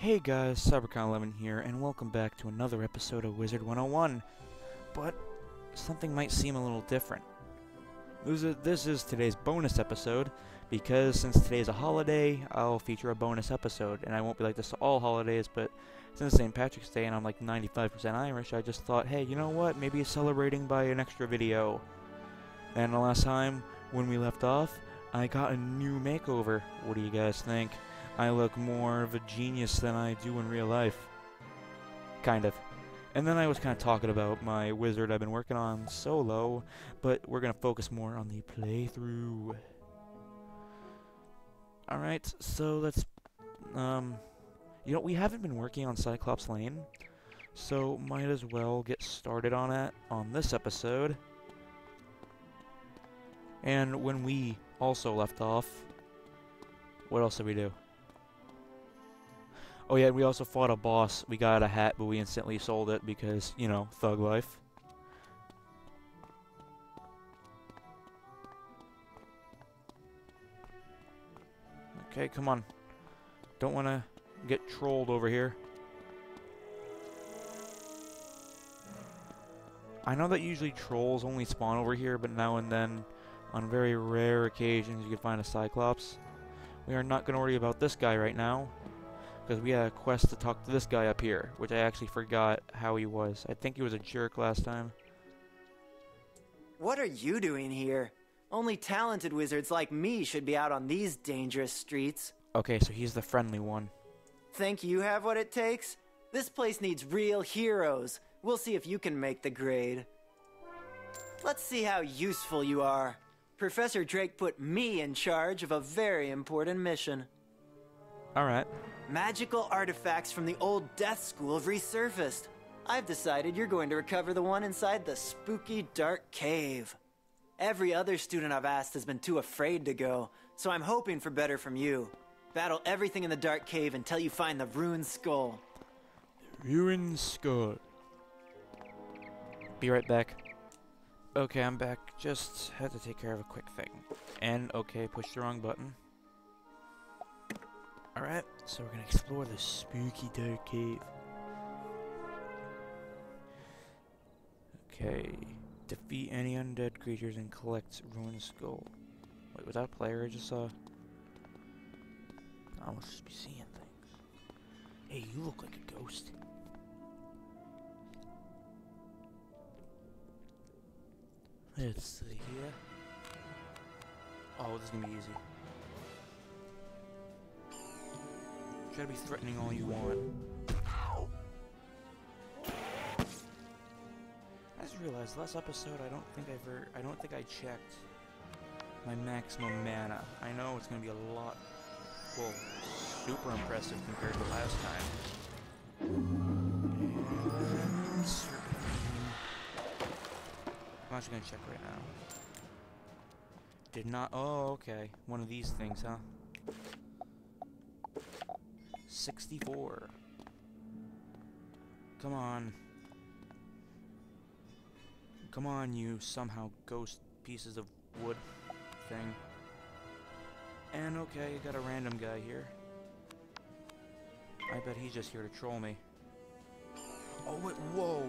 Hey guys, CyberColin11 here, and welcome back to another episode of Wizard 101. But something might seem a little different. This is, this is today's bonus episode, because since today is a holiday, I'll feature a bonus episode, and I won't be like this all holidays, but since St. Patrick's Day and I'm like 95% Irish, I just thought, hey, you know what, maybe celebrating by an extra video. And the last time, when we left off, I got a new makeover. What do you guys think? I look more of a genius than I do in real life. Kind of. And then I was kind of talking about my wizard I've been working on solo, but we're going to focus more on the playthrough. Alright, so let's, um, you know, we haven't been working on Cyclops Lane, so might as well get started on it on this episode. And when we also left off, what else did we do? Oh yeah, we also fought a boss. We got a hat, but we instantly sold it because, you know, thug life. Okay, come on. Don't want to get trolled over here. I know that usually trolls only spawn over here, but now and then, on very rare occasions, you can find a Cyclops. We are not going to worry about this guy right now, because we had a quest to talk to this guy up here, which I actually forgot how he was. I think he was a jerk last time. What are you doing here? Only talented wizards like me should be out on these dangerous streets. Okay, so he's the friendly one. Think you have what it takes? This place needs real heroes. We'll see if you can make the grade. Let's see how useful you are. Professor Drake put me in charge of a very important mission. Alright. Magical artifacts from the old Death School have resurfaced. I've decided you're going to recover the one inside the spooky dark cave. Every other student I've asked has been too afraid to go, so I'm hoping for better from you. Battle everything in the dark cave until you find the ruined skull. Ruined skull. Be right back. Okay, I'm back. Just had to take care of a quick thing. And, okay, push the wrong button. Alright, so we're gonna explore the spooky dark cave. Okay. Defeat any undead creatures and collect ruined skull. Wait, was that a player I just saw? I must just be seeing things. Hey, you look like a ghost. Let's see here. Oh, this is gonna be easy. To be threatening all you want. I just realized last episode I don't think I ever I don't think I checked my maximum mana. I know it's gonna be a lot well super impressive compared to last time. I'm actually gonna check right now. Did not oh okay. One of these things, huh? 64. Come on. Come on, you somehow ghost pieces of wood thing. And okay, got a random guy here. I bet he's just here to troll me. Oh, wait, whoa!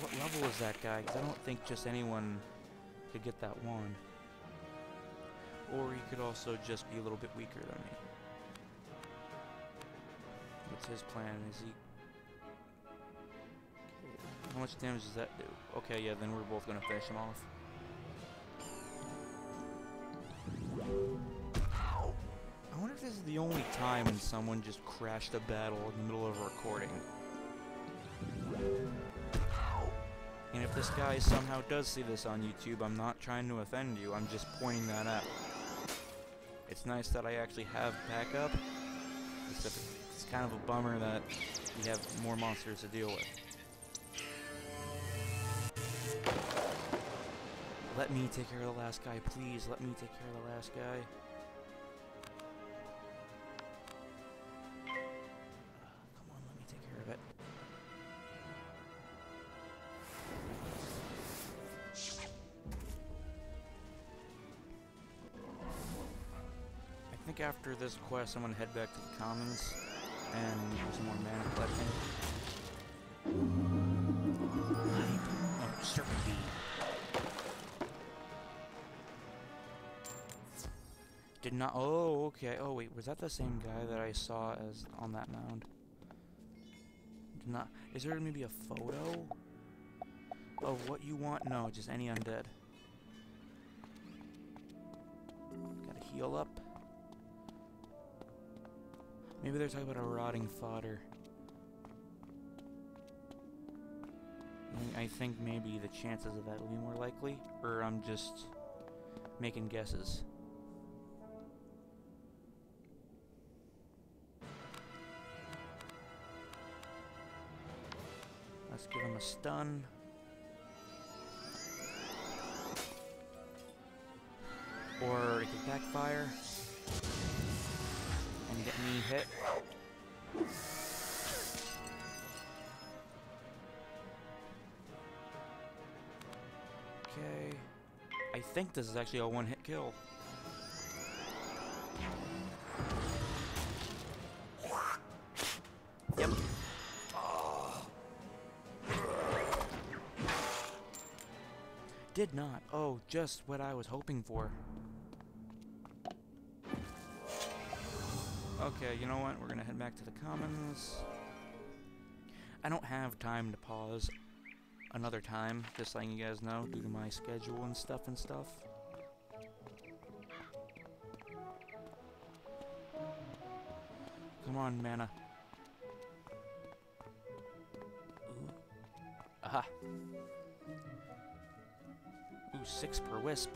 What level is that guy? Because I don't think just anyone could get that wand. Or he could also just be a little bit weaker than me. What's his plan? Is he... How much damage does that do? Okay, yeah, then we're both gonna finish him off. I wonder if this is the only time when someone just crashed a battle in the middle of a recording. And if this guy somehow does see this on YouTube, I'm not trying to offend you, I'm just pointing that out. It's nice that I actually have backup, it's kind of a bummer that we have more monsters to deal with. Let me take care of the last guy, please. Let me take care of the last guy. Come on, let me take care of it. I think after this quest, I'm gonna head back to the commons and some more mana collecting. Oh. Did not. Oh, okay. Oh, wait. Was that the same guy that I saw as on that mound? Did not. Is there maybe a photo of what you want? No, just any undead. Gotta heal up. Maybe they're talking about a rotting fodder. I- think maybe the chances of that will be more likely, or I'm just making guesses. Let's give him a stun. Or it could backfire get me hit. Okay. I think this is actually a one-hit kill. Yep. Did not. Oh, just what I was hoping for. Okay, you know what? We're gonna head back to the commons. I don't have time to pause another time, just letting you guys know, due to my schedule and stuff and stuff. Come on, mana. Ooh. Aha. Ooh, six per wisp.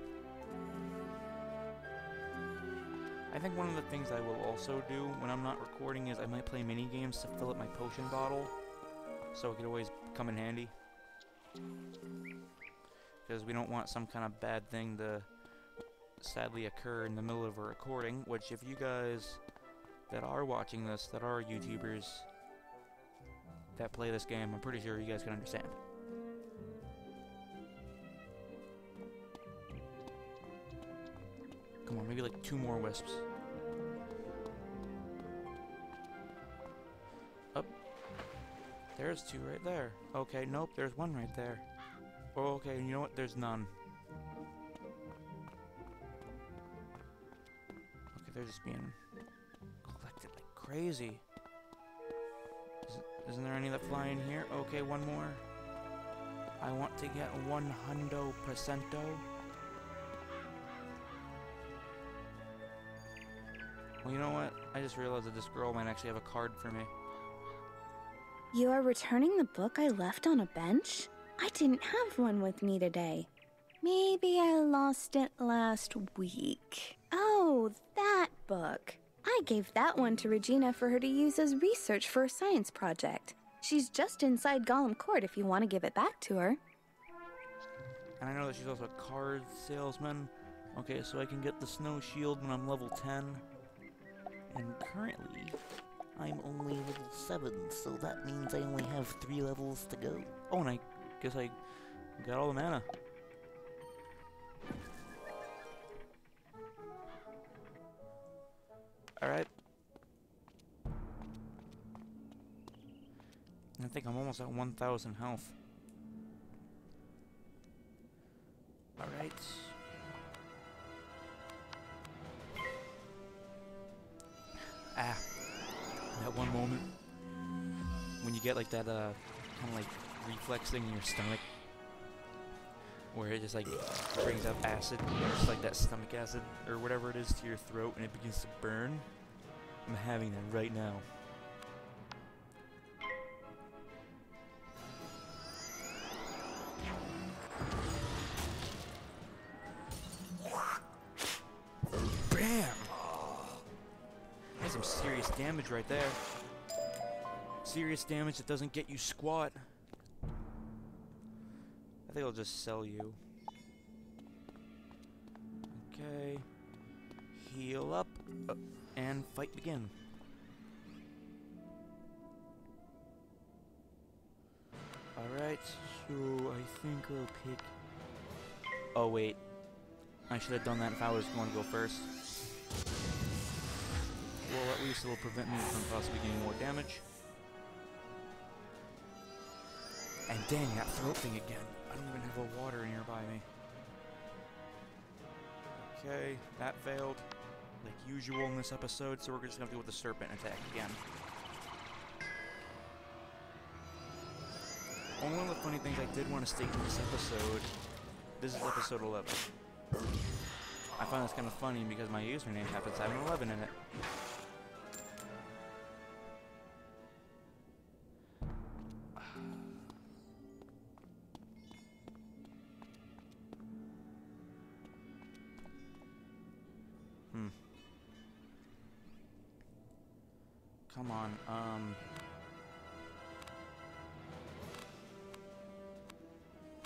I think one of the things I will also do when I'm not recording is I might play mini games to fill up my potion bottle, so it could always come in handy. Because we don't want some kind of bad thing to sadly occur in the middle of a recording, which if you guys that are watching this, that are YouTubers that play this game, I'm pretty sure you guys can understand. On, maybe like two more wisps. Up. There's two right there. Okay, nope, there's one right there. Okay, you know what? There's none. Okay, they're just being collected like crazy. Isn't, isn't there any that fly in here? Okay, one more. I want to get one hundo percento. Well, you know what? I just realized that this girl might actually have a card for me. You are returning the book I left on a bench? I didn't have one with me today. Maybe I lost it last week. Oh, that book. I gave that one to Regina for her to use as research for a science project. She's just inside Golem Court if you want to give it back to her. And I know that she's also a card salesman. Okay, so I can get the snow shield when I'm level 10. And currently, I'm only level 7, so that means I only have 3 levels to go. Oh, and I guess I got all the mana. Alright. I think I'm almost at 1,000 health. Get like that uh kind of like reflex thing in your stomach where it just like brings up acid, just like that stomach acid or whatever it is to your throat and it begins to burn. I'm having that right now. Bam! That's some serious damage right there. Serious damage that doesn't get you squat. I think I'll just sell you. Okay. Heal up. uh, and fight begin. Alright, so I think I'll pick... Oh wait. I should have done that if I was going to go first. Well, at least it'll prevent me from possibly getting more damage. And dang, that throat thing again. I don't even have a water nearby me. Okay, that failed. Like usual in this episode, so we're just gonna deal with the serpent attack again. One of the funny things I did want to state in this episode, this is episode 11. I find this kind of funny because my username happens to have an 11 in it. Come on, um...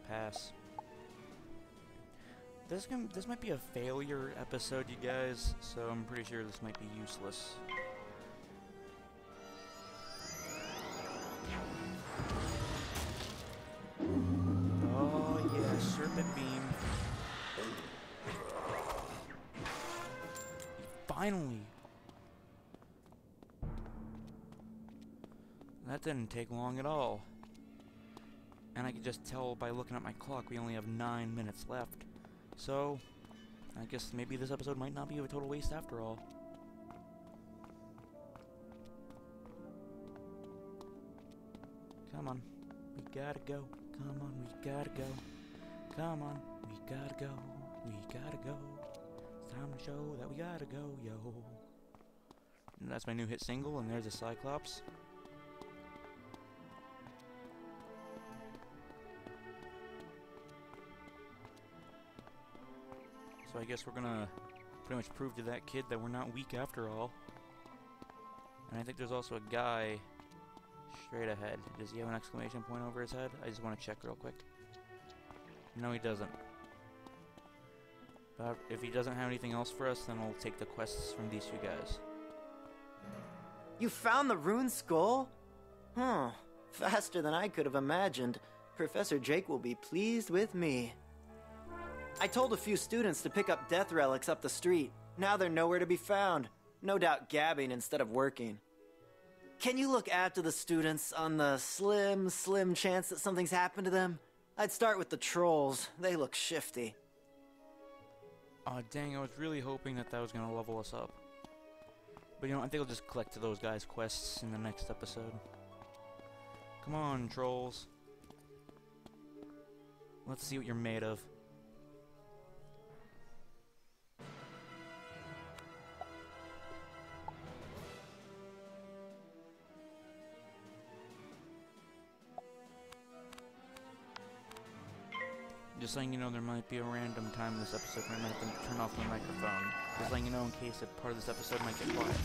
Pass. This can, this might be a failure episode, you guys, so I'm pretty sure this might be useless. Didn't take long at all. And I can just tell by looking at my clock we only have nine minutes left. So, I guess maybe this episode might not be a total waste after all. Come on. We gotta go. Come on, we gotta go. Come on, we gotta go. We gotta go. It's time to show that we gotta go, yo. And that's my new hit single, and there's a Cyclops. So I guess we're gonna pretty much prove to that kid that we're not weak after all. And I think there's also a guy straight ahead. Does he have an exclamation point over his head? I just want to check real quick. No, he doesn't. But if he doesn't have anything else for us, then we'll take the quests from these two guys. You found the rune skull? Huh. Faster than I could have imagined. Professor Jake will be pleased with me. I told a few students to pick up death relics up the street. Now they're nowhere to be found. No doubt gabbing instead of working. Can you look after the students on the slim, slim chance that something's happened to them? I'd start with the trolls. They look shifty. Aw, dang, I was really hoping that that was going to level us up. But you know, I think I'll just collect those guys' quests in the next episode. Come on, trolls. Let's see what you're made of. Just letting you know there might be a random time in this episode where I might have to turn off my microphone. Just letting you know in case a part of this episode might get quiet.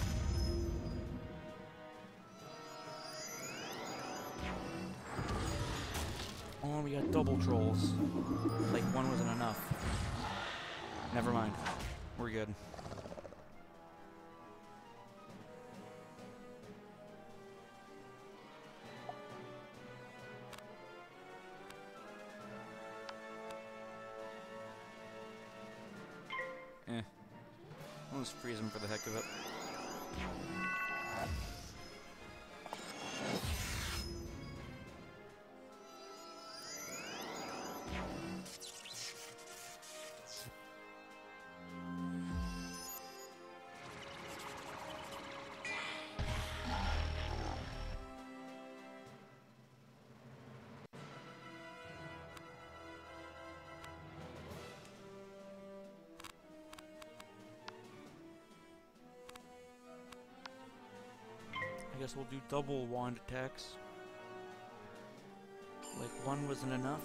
Oh, we got double trolls. Like one wasn't enough. Never mind. We're good. Just freeze him for the heck of it. I guess we'll do double wand attacks. Like one wasn't enough.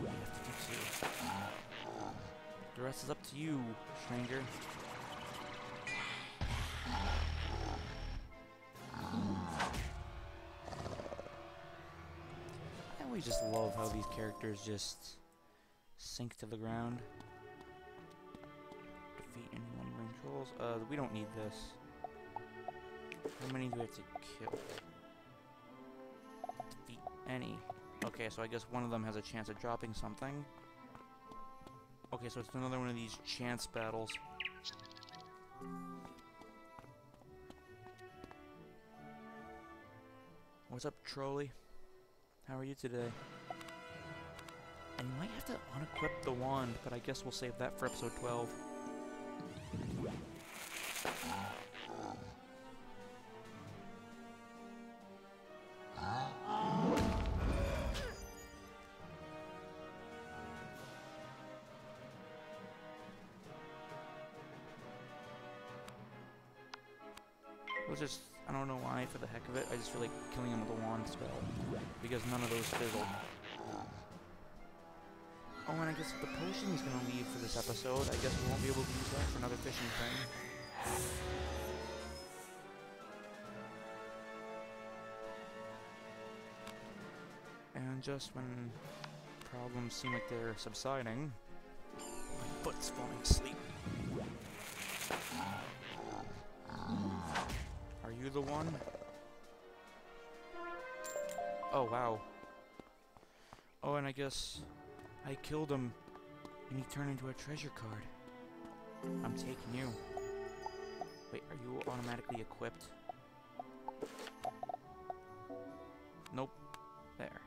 We have to do two. The rest is up to you, stranger. I always just love how these characters just sink to the ground. Defeat any one ring trolls. Uh, we don't need this. How many do we have to kill? Defeat any. Okay, so I guess one of them has a chance at dropping something. Okay, so it's another one of these chance battles. What's up, Trolley? How are you today? I might have to unequip the wand, but I guess we'll save that for episode 12. Just, I don't know why, for the heck of it, I just feel like killing him with a wand spell. Because none of those fizzled. Oh, and I guess the potion's gonna leave for this episode, I guess we won't be able to use that for another fishing thing. And just when problems seem like they're subsiding, my foot's falling asleep. You the one? Oh, wow. Oh, and I guess I killed him and he turned into a treasure card. I'm taking you. Wait, are you automatically equipped? Nope. There.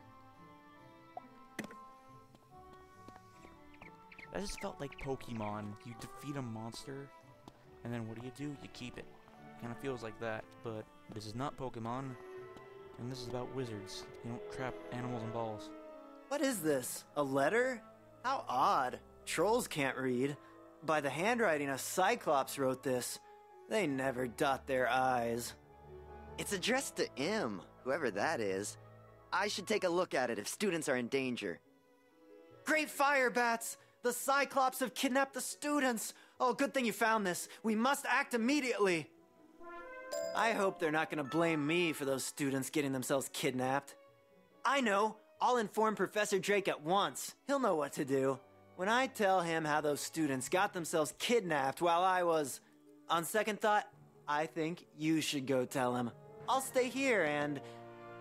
That just felt like Pokemon. You defeat a monster, and then what do you do? You keep it. Kind of feels like that, but this is not Pokemon, and this is about wizards. You don't trap animals in balls. What is this? A letter? How odd. Trolls can't read. By the handwriting, a Cyclops wrote this. They never dot their I's. It's addressed to M, whoever that is. I should take a look at it if students are in danger. Great fire bats! The Cyclops have kidnapped the students! Oh, good thing you found this. We must act immediately! I hope they're not gonna blame me for those students getting themselves kidnapped. I know! I'll inform Professor Drake at once. He'll know what to do. When I tell him how those students got themselves kidnapped while I was. On second thought, I think you should go tell him. I'll stay here and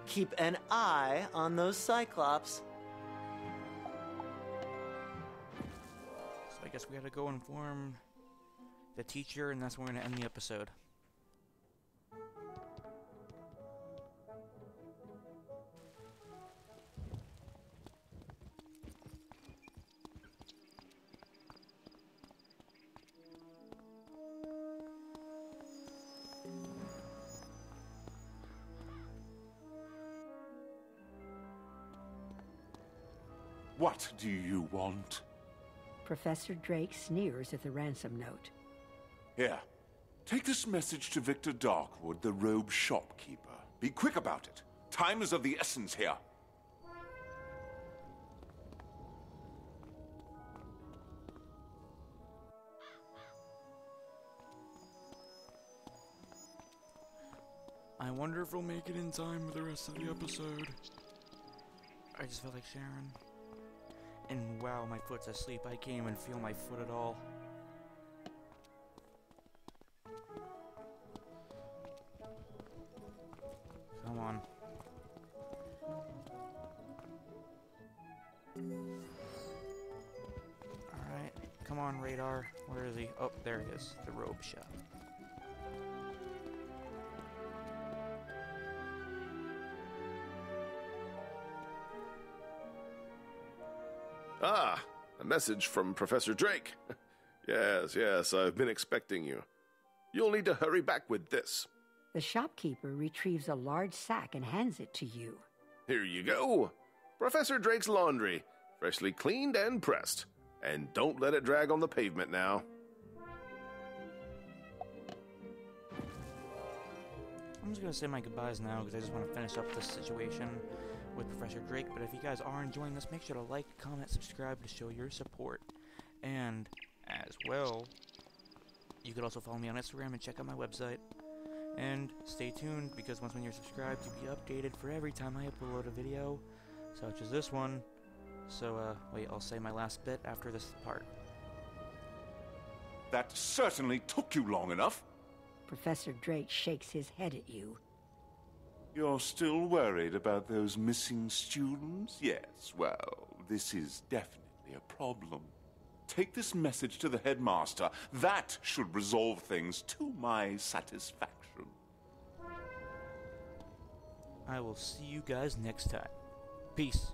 keep an eye on those Cyclops. So I guess we gotta go inform the teacher, and that's where we're gonna end the episode. What do you want? Professor Drake sneers at the ransom note. Here, take this message to Victor Darkwood, the robe shopkeeper. Be quick about it. Time is of the essence here. I wonder if we'll make it in time for the rest of the episode. I just felt like Sharon. And wow, my foot's asleep. I can't even feel my foot at all. Come on. Alright, come on, radar. Where is he? Oh, there he is. The robe shop. Ah, a message from Professor Drake. yes, yes, I've been expecting you. You'll need to hurry back with this. The shopkeeper retrieves a large sack and hands it to you. Here you go. Professor Drake's laundry, freshly cleaned and pressed. And don't let it drag on the pavement now. I'm just gonna say my goodbyes now because I just want to finish up this situation with Professor Drake. But if you guys are enjoying this, make sure to like, comment, subscribe to show your support. And as well, you could also follow me on Instagram and check out my website. And stay tuned because once when you're subscribed, you'll be updated for every time I upload a video, such as this one. So, uh, wait, I'll say my last bit after this part. That certainly took you long enough. Professor Drake shakes his head at you. You're still worried about those missing students? Yes, well, this is definitely a problem. Take this message to the headmaster. That should resolve things to my satisfaction. I will see you guys next time. Peace.